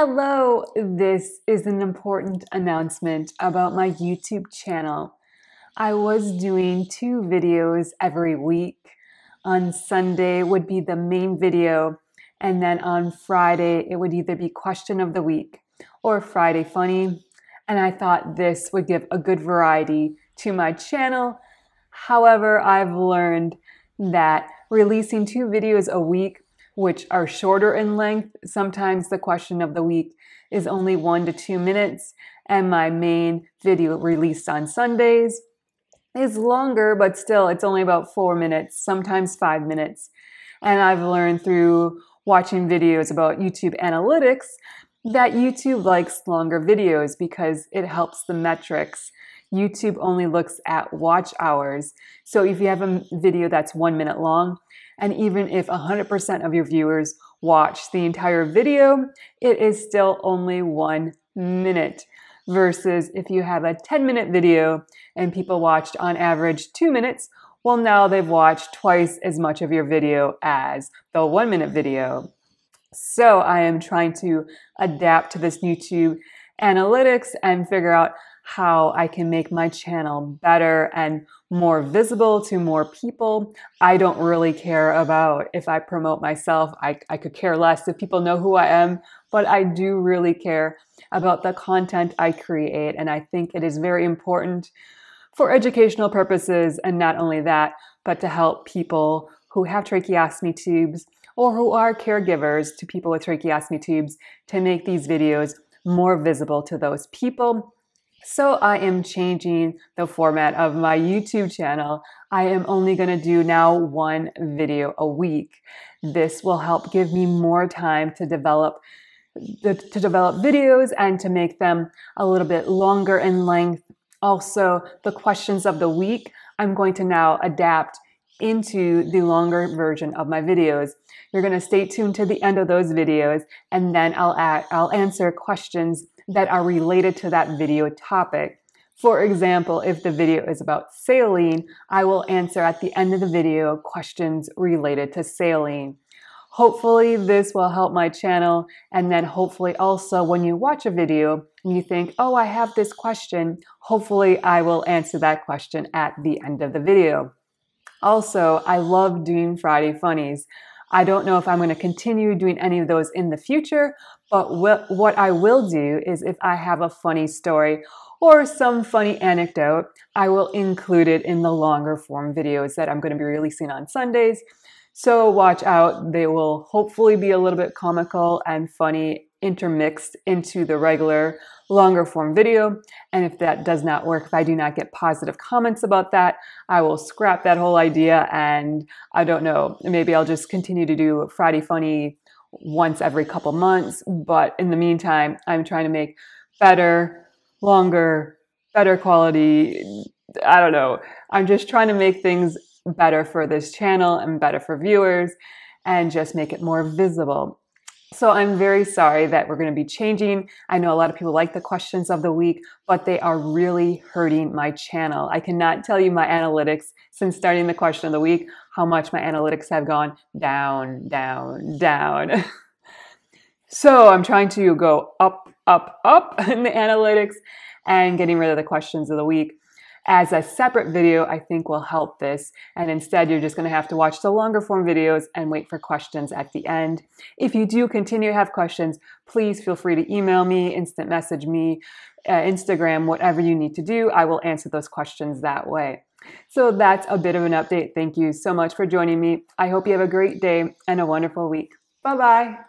Hello, this is an important announcement about my YouTube channel. I was doing two videos every week. On Sunday would be the main video, and then on Friday it would either be question of the week or Friday funny. And I thought this would give a good variety to my channel. However, I've learned that releasing two videos a week which are shorter in length. Sometimes the question of the week is only one to two minutes, and my main video released on Sundays is longer, but still it's only about four minutes, sometimes five minutes. And I've learned through watching videos about YouTube analytics that YouTube likes longer videos because it helps the metrics. YouTube only looks at watch hours. So if you have a video that's one minute long, and even if 100% of your viewers watch the entire video, it is still only one minute. Versus if you have a 10 minute video and people watched on average two minutes, well, now they've watched twice as much of your video as the one minute video. So I am trying to adapt to this YouTube analytics and figure out how I can make my channel better and more visible to more people. I don't really care about if I promote myself. I, I could care less if people know who I am, but I do really care about the content I create. And I think it is very important for educational purposes. And not only that, but to help people who have tracheostomy tubes or who are caregivers to people with tracheostomy tubes to make these videos more visible to those people so I am changing the format of my YouTube channel. I am only going to do now one video a week. This will help give me more time to develop to develop videos and to make them a little bit longer in length. Also, the questions of the week, I'm going to now adapt into the longer version of my videos. You're going to stay tuned to the end of those videos and then I'll, add, I'll answer questions that are related to that video topic. For example, if the video is about saline, I will answer at the end of the video questions related to saline. Hopefully this will help my channel and then hopefully also when you watch a video and you think, oh, I have this question, hopefully I will answer that question at the end of the video. Also, I love doing Friday Funnies. I don't know if I'm going to continue doing any of those in the future, but what I will do is if I have a funny story or some funny anecdote, I will include it in the longer form videos that I'm going to be releasing on Sundays. So watch out. They will hopefully be a little bit comical and funny intermixed into the regular longer form video. And if that does not work, if I do not get positive comments about that, I will scrap that whole idea and I don't know, maybe I'll just continue to do Friday Funny once every couple months. But in the meantime, I'm trying to make better, longer, better quality. I don't know. I'm just trying to make things better for this channel and better for viewers and just make it more visible. So I'm very sorry that we're going to be changing. I know a lot of people like the questions of the week, but they are really hurting my channel. I cannot tell you my analytics since starting the question of the week, how much my analytics have gone down, down, down. so I'm trying to go up, up, up in the analytics and getting rid of the questions of the week as a separate video, I think will help this. And instead, you're just going to have to watch the longer form videos and wait for questions at the end. If you do continue to have questions, please feel free to email me, instant message me, uh, Instagram, whatever you need to do. I will answer those questions that way. So that's a bit of an update. Thank you so much for joining me. I hope you have a great day and a wonderful week. Bye bye.